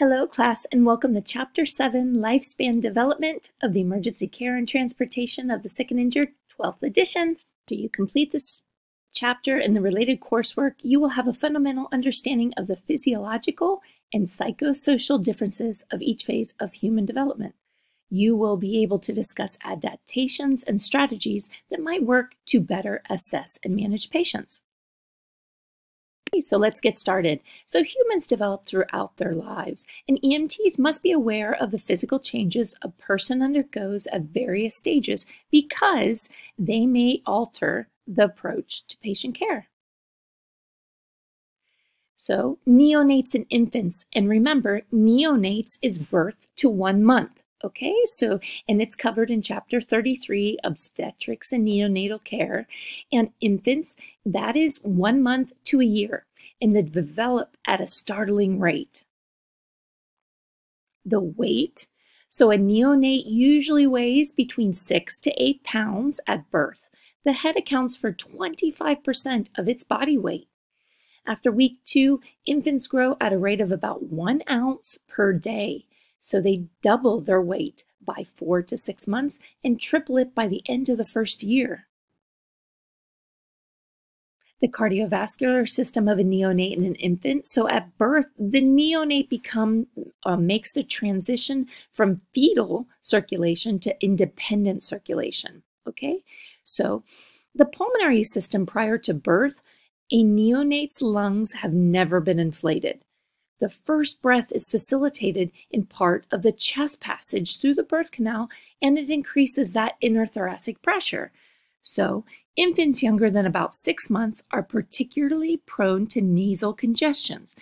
Hello, class, and welcome to Chapter 7 Lifespan Development of the Emergency Care and Transportation of the Sick and Injured, 12th edition. Do you complete this chapter and the related coursework, you will have a fundamental understanding of the physiological and psychosocial differences of each phase of human development. You will be able to discuss adaptations and strategies that might work to better assess and manage patients. Okay, so let's get started. So humans develop throughout their lives, and EMTs must be aware of the physical changes a person undergoes at various stages because they may alter the approach to patient care. So neonates and infants, and remember, neonates is birth to one month. Okay, so, and it's covered in chapter 33, obstetrics and neonatal care. And infants, that is one month to a year, and they develop at a startling rate. The weight, so a neonate usually weighs between six to eight pounds at birth. The head accounts for 25% of its body weight. After week two, infants grow at a rate of about one ounce per day. So they double their weight by four to six months and triple it by the end of the first year. The cardiovascular system of a neonate and an infant. So at birth, the neonate become uh, makes the transition from fetal circulation to independent circulation. Okay, so the pulmonary system prior to birth, a neonate's lungs have never been inflated. The first breath is facilitated in part of the chest passage through the birth canal, and it increases that inner thoracic pressure. So, infants younger than about six months are particularly prone to nasal congestions.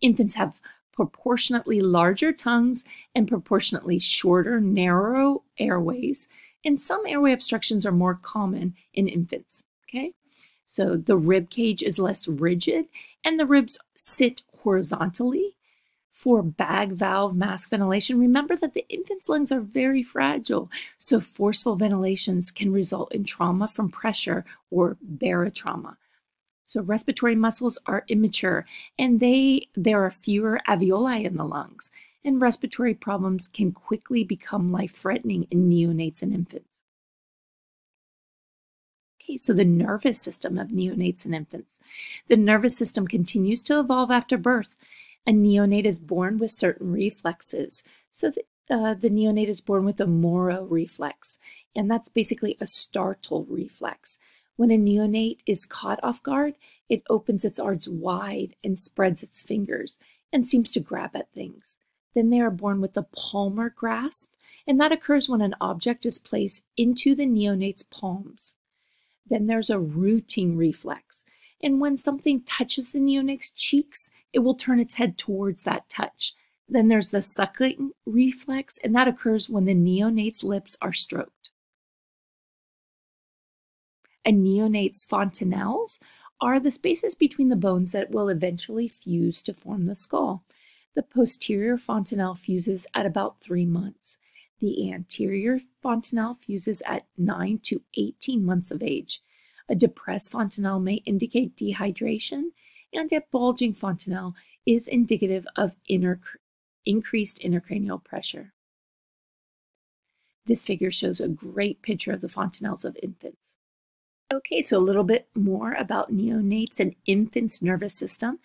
Infants have proportionately larger tongues and proportionately shorter, narrow airways, and some airway obstructions are more common in infants. Okay, so the rib cage is less rigid, and the ribs sit horizontally for bag valve mask ventilation. Remember that the infant's lungs are very fragile, so forceful ventilations can result in trauma from pressure or barotrauma. So respiratory muscles are immature and they there are fewer alveoli in the lungs and respiratory problems can quickly become life-threatening in neonates and infants. Okay, so the nervous system of neonates and infants. The nervous system continues to evolve after birth. A neonate is born with certain reflexes. So the, uh, the neonate is born with a Moro reflex, and that's basically a startle reflex. When a neonate is caught off guard, it opens its arms wide and spreads its fingers and seems to grab at things. Then they are born with the palmar grasp, and that occurs when an object is placed into the neonate's palms. Then there's a rooting reflex, and when something touches the neonate's cheeks, it will turn its head towards that touch. Then there's the suckling reflex, and that occurs when the neonate's lips are stroked. A neonate's fontanelles are the spaces between the bones that will eventually fuse to form the skull. The posterior fontanelle fuses at about three months. The anterior fontanelle fuses at 9 to 18 months of age. A depressed fontanelle may indicate dehydration, and a bulging fontanelle is indicative of inner, increased intracranial pressure. This figure shows a great picture of the fontanelles of infants. Okay, so a little bit more about neonates and infants' nervous system.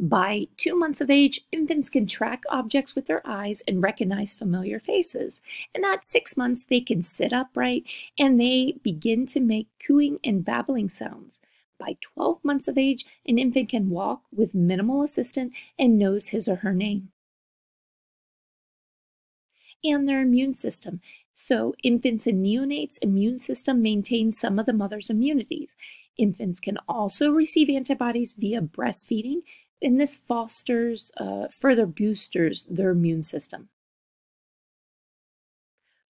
By two months of age, infants can track objects with their eyes and recognize familiar faces. And at six months, they can sit upright and they begin to make cooing and babbling sounds. By 12 months of age, an infant can walk with minimal assistance and knows his or her name. And their immune system. So, infants and neonates' immune system maintains some of the mother's immunities. Infants can also receive antibodies via breastfeeding and this fosters, uh, further boosters their immune system.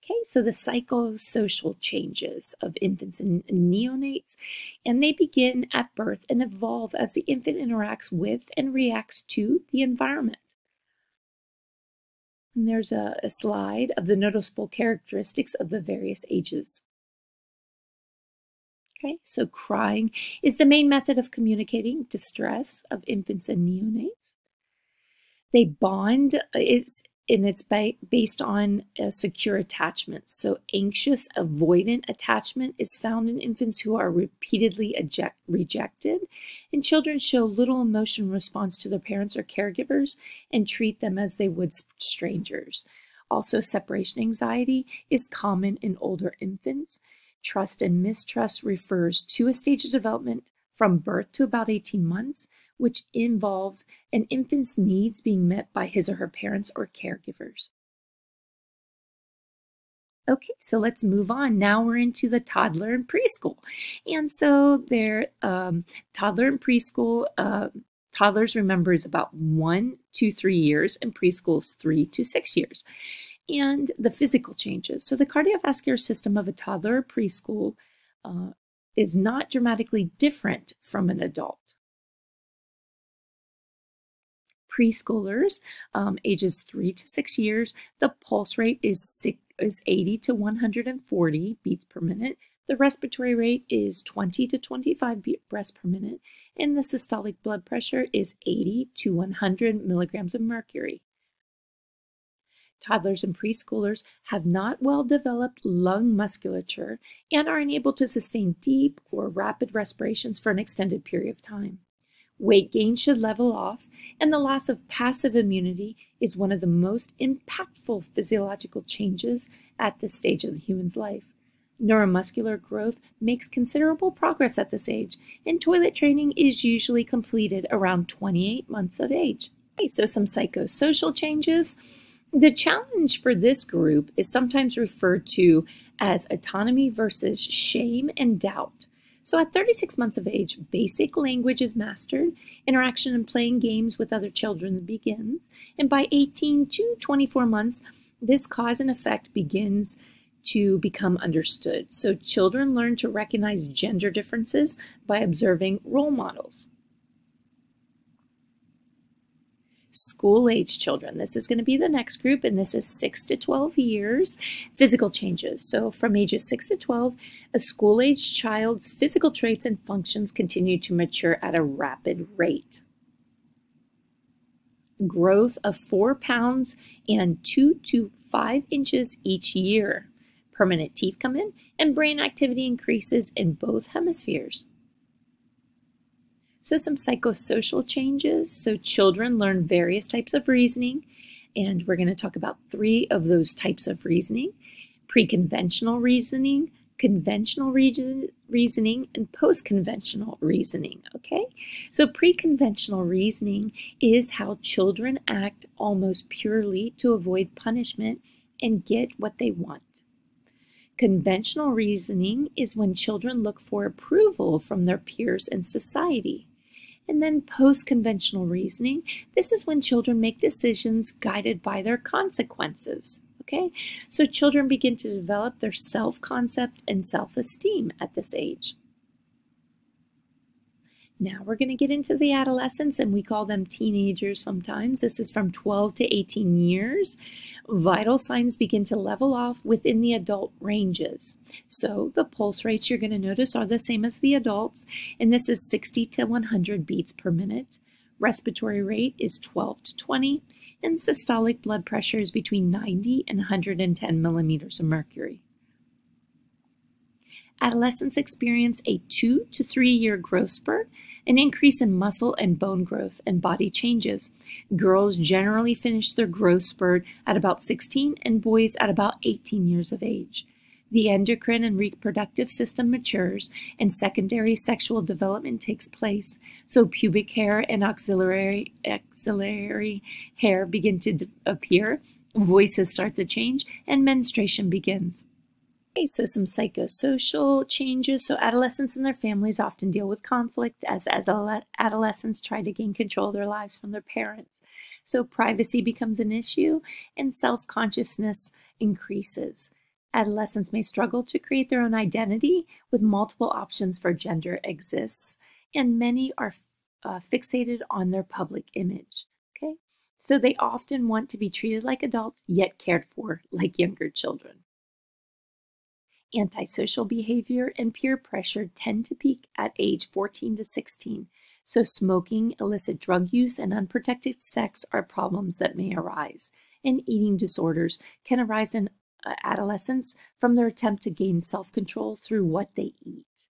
Okay, so the psychosocial changes of infants and neonates, and they begin at birth and evolve as the infant interacts with and reacts to the environment. And there's a, a slide of the noticeable characteristics of the various ages. Okay, so crying is the main method of communicating distress of infants and neonates. They bond, uh, it's, and it's by, based on secure attachment. So, anxious, avoidant attachment is found in infants who are repeatedly eject, rejected, and children show little emotion response to their parents or caregivers and treat them as they would strangers. Also, separation anxiety is common in older infants. Trust and mistrust refers to a stage of development from birth to about 18 months, which involves an infant's needs being met by his or her parents or caregivers. Okay, so let's move on. Now we're into the toddler and preschool. And so there, um, toddler and preschool, uh, toddlers remember is about one to three years and preschool is three to six years. And the physical changes. So the cardiovascular system of a toddler or preschool uh, is not dramatically different from an adult. Preschoolers, um, ages three to six years, the pulse rate is, six, is 80 to 140 beats per minute. The respiratory rate is 20 to 25 breaths per minute, and the systolic blood pressure is 80 to 100 milligrams of mercury toddlers and preschoolers have not well developed lung musculature and are unable to sustain deep or rapid respirations for an extended period of time. Weight gain should level off, and the loss of passive immunity is one of the most impactful physiological changes at this stage of the human's life. Neuromuscular growth makes considerable progress at this age, and toilet training is usually completed around 28 months of age. Okay, so some psychosocial changes. The challenge for this group is sometimes referred to as autonomy versus shame and doubt. So at 36 months of age, basic language is mastered, interaction and playing games with other children begins, and by 18 to 24 months, this cause and effect begins to become understood. So children learn to recognize gender differences by observing role models. School age children. This is going to be the next group, and this is 6 to 12 years. Physical changes. So, from ages 6 to 12, a school age child's physical traits and functions continue to mature at a rapid rate. Growth of 4 pounds and 2 to 5 inches each year. Permanent teeth come in, and brain activity increases in both hemispheres. So, some psychosocial changes. So, children learn various types of reasoning, and we're going to talk about three of those types of reasoning pre conventional reasoning, conventional reason, reasoning, and post conventional reasoning. Okay, so pre conventional reasoning is how children act almost purely to avoid punishment and get what they want. Conventional reasoning is when children look for approval from their peers and society. And then post conventional reasoning, this is when children make decisions guided by their consequences. Okay, so children begin to develop their self concept and self esteem at this age. Now we're going to get into the adolescents, and we call them teenagers sometimes. This is from 12 to 18 years. Vital signs begin to level off within the adult ranges. So the pulse rates you're going to notice are the same as the adults, and this is 60 to 100 beats per minute. Respiratory rate is 12 to 20, and systolic blood pressure is between 90 and 110 millimeters of mercury. Adolescents experience a two to three year growth spurt, an increase in muscle and bone growth, and body changes. Girls generally finish their growth spurt at about 16 and boys at about 18 years of age. The endocrine and reproductive system matures and secondary sexual development takes place. So pubic hair and axillary, axillary hair begin to appear, voices start to change, and menstruation begins. Okay, so some psychosocial changes. So adolescents and their families often deal with conflict as, as adolescents try to gain control of their lives from their parents. So privacy becomes an issue and self-consciousness increases. Adolescents may struggle to create their own identity with multiple options for gender exists, and many are uh, fixated on their public image. Okay, so they often want to be treated like adults, yet cared for like younger children antisocial behavior and peer pressure tend to peak at age 14 to 16. So, smoking, illicit drug use, and unprotected sex are problems that may arise. And eating disorders can arise in uh, adolescents from their attempt to gain self control through what they eat.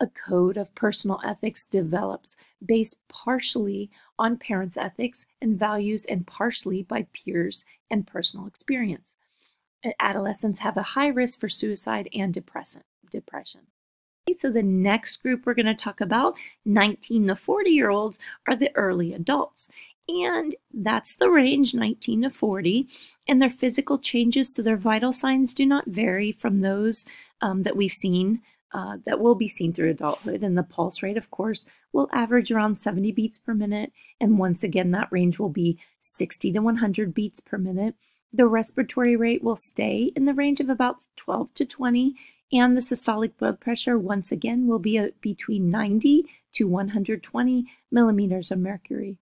A code of personal ethics develops based partially on parents' ethics and values and partially by peers and personal experience. Adolescents have a high risk for suicide and depression. So the next group we're going to talk about, 19 to 40 year olds, are the early adults. And that's the range, 19 to 40. And their physical changes, so their vital signs do not vary from those um, that we've seen, uh, that will be seen through adulthood. And the pulse rate, of course, will average around 70 beats per minute. And once again, that range will be 60 to 100 beats per minute. The respiratory rate will stay in the range of about 12 to 20 and the systolic blood pressure, once again, will be a, between 90 to 120 millimeters of mercury.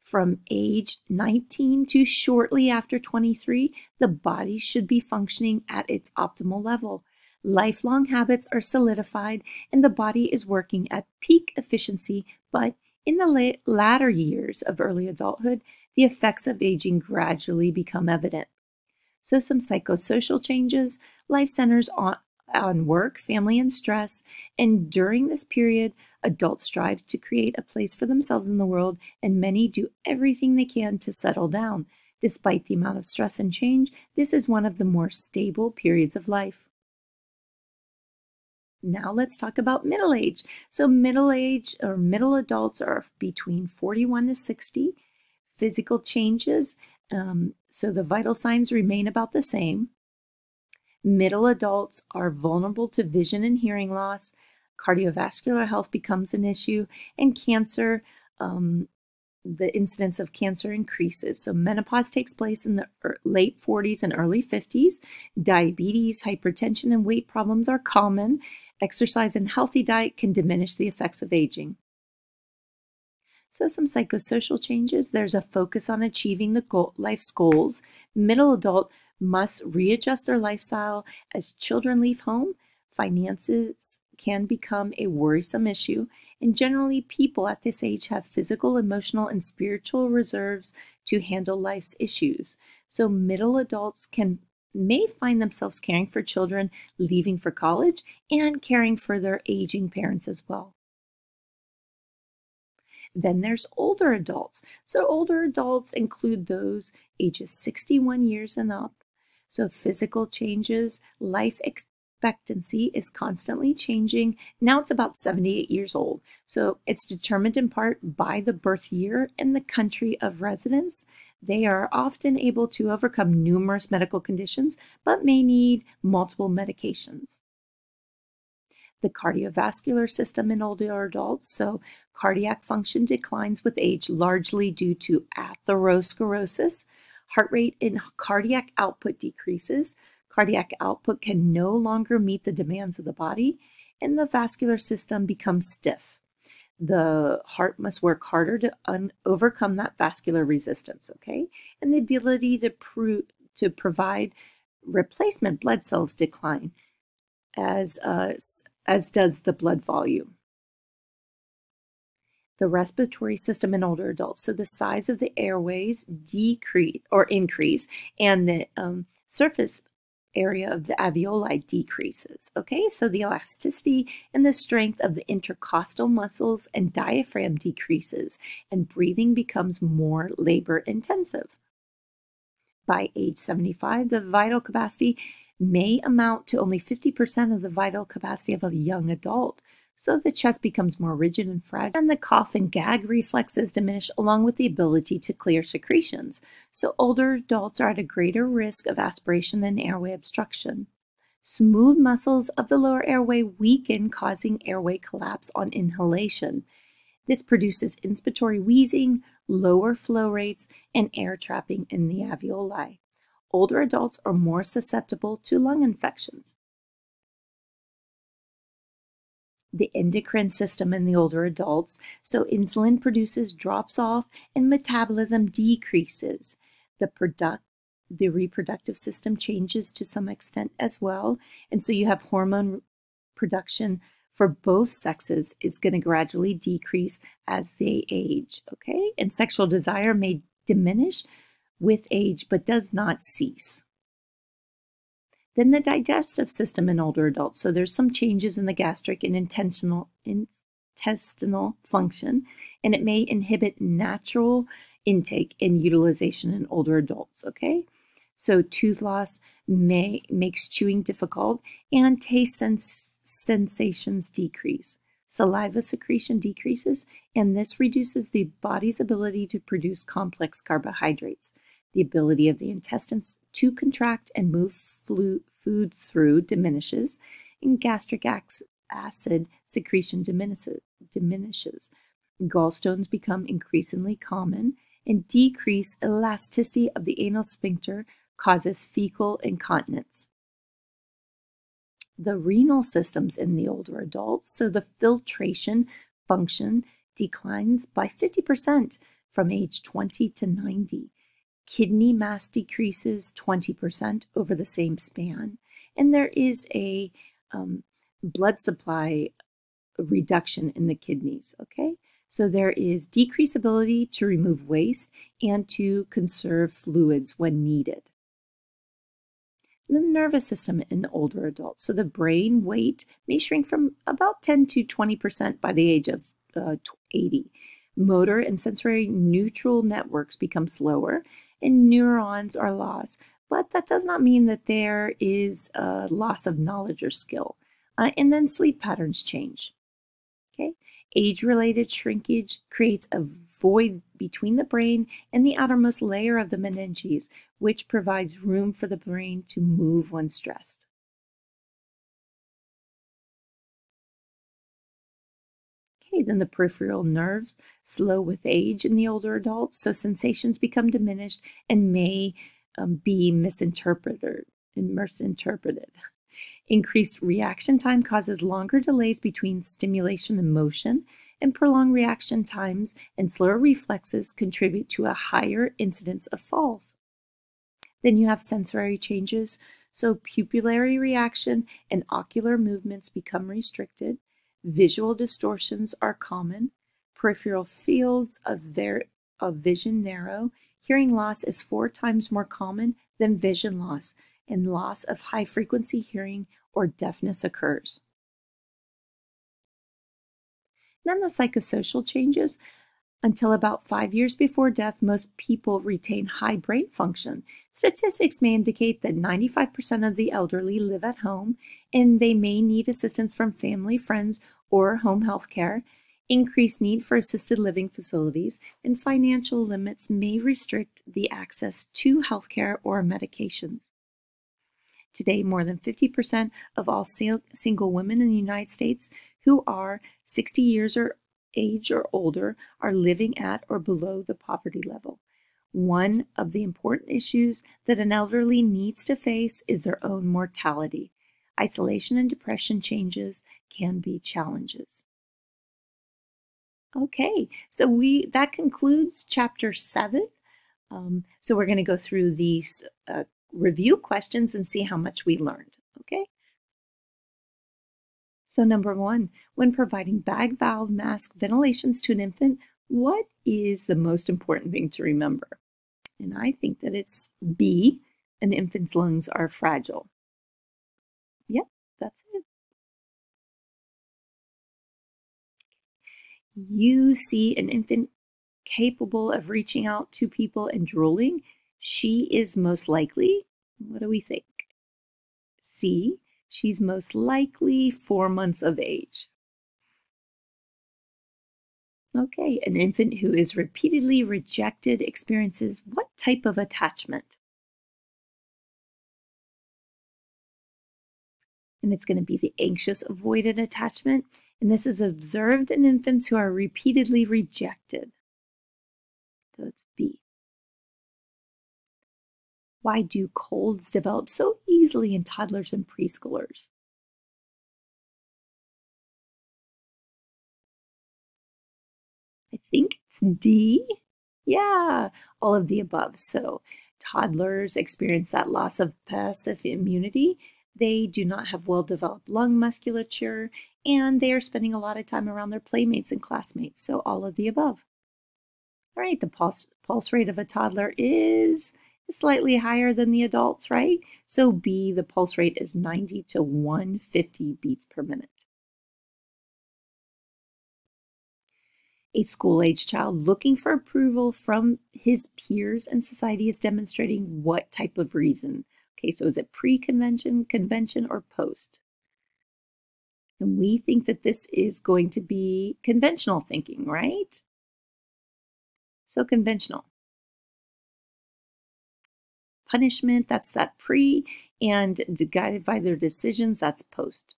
From age 19 to shortly after 23, the body should be functioning at its optimal level. Lifelong habits are solidified and the body is working at peak efficiency, but in the latter years of early adulthood, the effects of aging gradually become evident. So, some psychosocial changes, life centers on, on work, family, and stress. And during this period, adults strive to create a place for themselves in the world, and many do everything they can to settle down. Despite the amount of stress and change, this is one of the more stable periods of life. Now let's talk about middle age. So middle age or middle adults are between 41 to 60. Physical changes um, so the vital signs remain about the same. Middle adults are vulnerable to vision and hearing loss. Cardiovascular health becomes an issue, and cancer, um, the incidence of cancer increases. So menopause takes place in the late 40s and early 50s. Diabetes, hypertension, and weight problems are common. Exercise and healthy diet can diminish the effects of aging. So, some psychosocial changes. There's a focus on achieving the goal, life's goals. Middle adult must readjust their lifestyle as children leave home. Finances can become a worrisome issue, and generally, people at this age have physical, emotional, and spiritual reserves to handle life's issues. So, middle adults can may find themselves caring for children leaving for college and caring for their aging parents as well. Then there's older adults. So older adults include those ages 61 years and up. So physical changes, life expectancy is constantly changing. Now it's about 78 years old. So it's determined in part by the birth year and the country of residence. They are often able to overcome numerous medical conditions, but may need multiple medications the cardiovascular system in older adults. So, cardiac function declines with age largely due to atherosclerosis. Heart rate and cardiac output decreases. Cardiac output can no longer meet the demands of the body, and the vascular system becomes stiff. The heart must work harder to overcome that vascular resistance, okay? And the ability to, to provide replacement blood cells decline as uh, as does the blood volume. The respiratory system in older adults, so the size of the airways decrease or increase, and the um, surface area of the alveoli decreases. Okay, so the elasticity and the strength of the intercostal muscles and diaphragm decreases, and breathing becomes more labor intensive. By age 75, the vital capacity may amount to only 50% of the vital capacity of a young adult. So the chest becomes more rigid and fragile, and the cough and gag reflexes diminish along with the ability to clear secretions. So older adults are at a greater risk of aspiration and airway obstruction. Smooth muscles of the lower airway weaken, causing airway collapse on inhalation. This produces inspiratory wheezing, lower flow rates, and air trapping in the alveoli older adults are more susceptible to lung infections. The endocrine system in the older adults, so insulin produces drops off and metabolism decreases. The product the reproductive system changes to some extent as well. And so you have hormone production for both sexes is going to gradually decrease as they age, okay? And sexual desire may diminish with age but does not cease. Then the digestive system in older adults. So there's some changes in the gastric and intestinal, intestinal function, and it may inhibit natural intake and utilization in older adults, okay? So tooth loss may makes chewing difficult and taste sens sensations decrease. Saliva secretion decreases, and this reduces the body's ability to produce complex carbohydrates. The ability of the intestines to contract and move food through diminishes, and gastric acid secretion diminishes. diminishes. Gallstones become increasingly common, and decreased elasticity of the anal sphincter causes fecal incontinence. The renal systems in the older adults, so the filtration function declines by 50% from age 20 to 90. Kidney mass decreases 20% over the same span, and there is a um, blood supply reduction in the kidneys, okay? So there is decreased ability to remove waste and to conserve fluids when needed. The nervous system in older adults. So the brain weight may shrink from about 10 to 20% by the age of uh, 80. Motor and sensory neural networks become slower and neurons are lost, but that does not mean that there is a loss of knowledge or skill. Uh, and then sleep patterns change. Okay, age-related shrinkage creates a void between the brain and the outermost layer of the meninges, which provides room for the brain to move when stressed. Then the peripheral nerves slow with age in the older adults, so sensations become diminished and may um, be misinterpreted. misinterpreted. Increased reaction time causes longer delays between stimulation and motion, and prolonged reaction times and slower reflexes contribute to a higher incidence of falls. Then you have sensory changes, so pupillary reaction and ocular movements become restricted. Visual distortions are common. Peripheral fields of, their, of vision narrow. Hearing loss is four times more common than vision loss, and loss of high frequency hearing or deafness occurs. Then the psychosocial changes. Until about five years before death, most people retain high brain function. Statistics may indicate that 95% of the elderly live at home and they may need assistance from family, friends, or home health care. Increased need for assisted living facilities and financial limits may restrict the access to healthcare or medications. Today, more than 50% of all single women in the United States who are 60 years or age or older are living at or below the poverty level. One of the important issues that an elderly needs to face is their own mortality. Isolation and depression changes can be challenges. Okay, so we that concludes chapter seven. Um, so we're going to go through these uh, review questions and see how much we learned. Okay. So, number one, when providing bag valve mask ventilations to an infant, what is the most important thing to remember? And I think that it's B, an infant's lungs are fragile. That's it. You see an infant capable of reaching out to people and drooling, she is most likely, what do we think? C, She's most likely four months of age. Okay, an infant who is repeatedly rejected experiences what type of attachment? And it's going to be the anxious avoided attachment. And this is observed in infants who are repeatedly rejected. So it's B. Why do colds develop so easily in toddlers and preschoolers? I think it's D. Yeah, all of the above. So toddlers experience that loss of passive immunity. They do not have well developed lung musculature, and they are spending a lot of time around their playmates and classmates. So, all of the above. All right, the pulse, pulse rate of a toddler is slightly higher than the adults, right? So, B, the pulse rate is 90 to 150 beats per minute. A school age child looking for approval from his peers and society is demonstrating what type of reason? Okay, so is it pre convention, convention, or post? And we think that this is going to be conventional thinking, right? So conventional. Punishment, that's that pre, and guided by their decisions, that's post.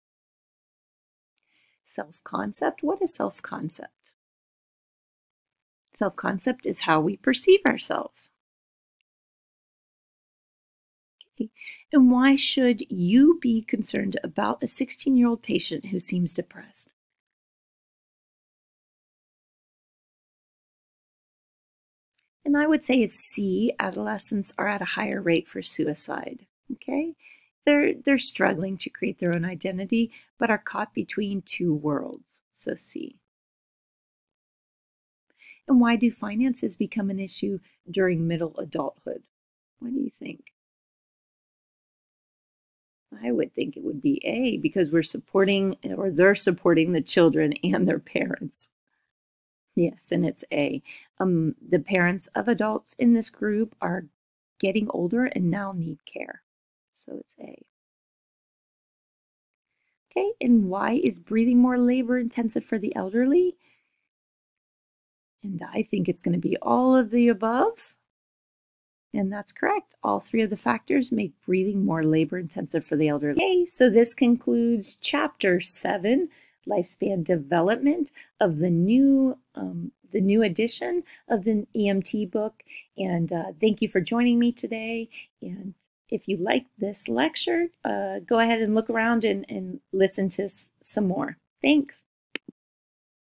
Self concept, what is self concept? Self concept is how we perceive ourselves. And why should you be concerned about a 16 year old patient who seems depressed? And I would say it's C, adolescents are at a higher rate for suicide. Okay? They're, they're struggling to create their own identity, but are caught between two worlds. So C. And why do finances become an issue during middle adulthood? What do you think? I would think it would be A because we're supporting or they're supporting the children and their parents. Yes, and it's A. Um, the parents of adults in this group are getting older and now need care. So it's A. Okay, and why is breathing more labor intensive for the elderly? And I think it's going to be all of the above. And that's correct. All three of the factors make breathing more labor intensive for the elderly. Okay, so this concludes chapter seven, lifespan development of the new um, the new edition of the EMT book. And uh, thank you for joining me today. And if you like this lecture, uh, go ahead and look around and, and listen to some more. Thanks.